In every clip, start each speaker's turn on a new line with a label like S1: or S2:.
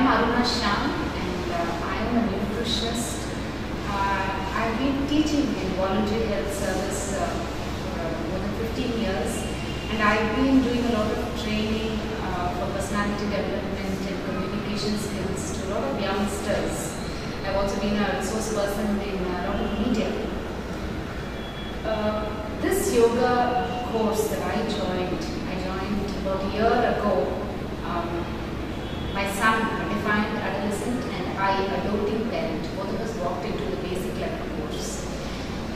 S1: I'm Aruna Sham and uh, I am a nutritionist. Uh, I've been teaching in voluntary health service uh, for uh, more than 15 years and I've been doing a lot of training uh, for personality development and communication skills to a lot of youngsters. I've also been a resource person in a lot of media. Uh, this yoga course that I joined about a year ago. Um, my son, a defiant adolescent, and I, a doting parent, both of us walked into the basic level course.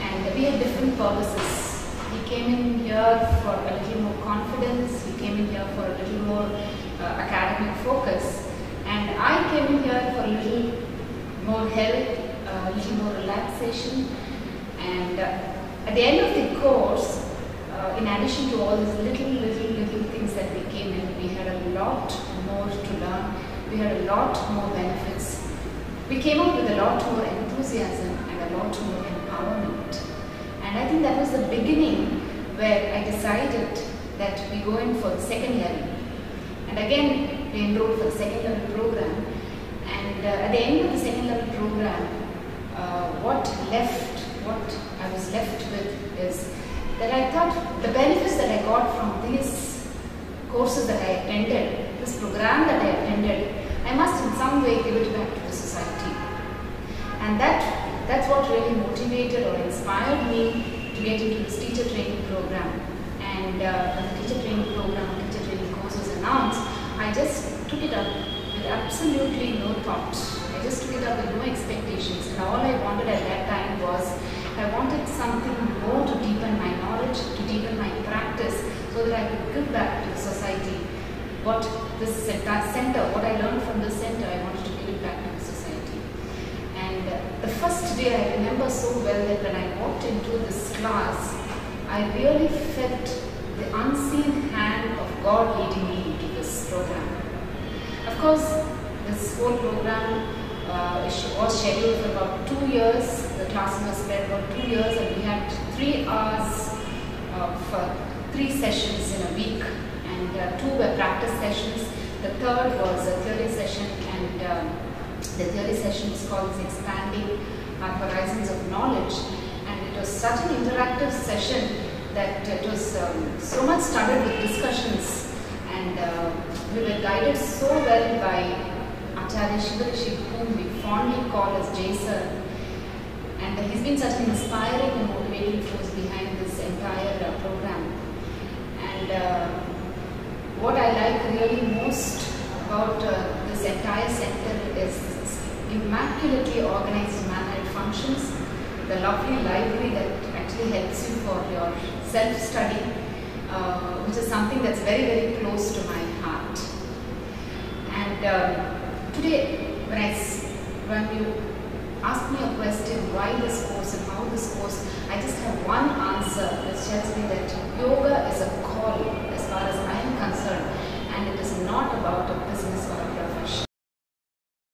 S1: And we had different purposes. He came in here for a little more confidence, he came in here for a little more uh, academic focus, and I came in here for a little more health, a little more relaxation, and uh, at the end of the course, uh, in addition to all these little, little, little things that we came in, we had a lot more to learn. We had a lot more benefits. We came out with a lot more enthusiasm and a lot more empowerment. And I think that was the beginning where I decided that we go in for the second level. And again, we enrolled for the second level program. And uh, at the end of the second level program, uh, what left, what I was left with is that I thought the benefits that I got from these courses that I attended, this program that I attended, I must in some way give it back society. And that that's what really motivated or inspired me to get into this teacher training program. And uh, when the teacher training program, teacher training course was announced, I just took it up with absolutely no thought. I just took it up with no expectations. And all I wanted at that time was I wanted something more to deepen my knowledge, to deepen my practice, so that I could give back to the society what this center, what I learned from this center, I wanted to give it back to the society. And uh, the first day I remember so well that when I walked into this class, I really felt the unseen hand of God leading me into this program. Of course, this whole program uh, was scheduled for about two years. The class was spread about two years, and we had three hours of uh, three sessions in a week, and uh, two were practice sessions. The third was a theory session, and um, the theory session was called Expanding Our Horizons of Knowledge, and it was such an interactive session that it was um, so much studded with discussions, and uh, we were guided so well by Acharya Shivarishi, whom we fondly call as Jason. And he's been such an inspiring and motivating force behind this entire uh, program. And uh, what I like really most about uh, this entire center is immaculately organized it functions, the lovely library that actually helps you for your self-study, uh, which is something that's very, very close to my heart. And um, today, when I when you ask me a question, why this course and how this course, I just have one answer,